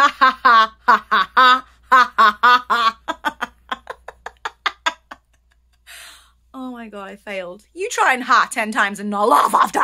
Ha ha ha ha ha ha ha ha ha. Oh my god, I failed. You try and ha ten times and not laugh after.